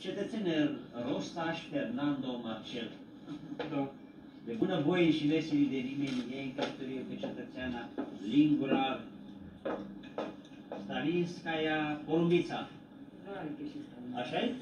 cetățene Rostaș Fernando Marcel. Da. De bună voie și veseli de nimeni, ei în călătorie pe cetățeana Lingura Stalinskaya Porumbița. Da, că și. Așa e?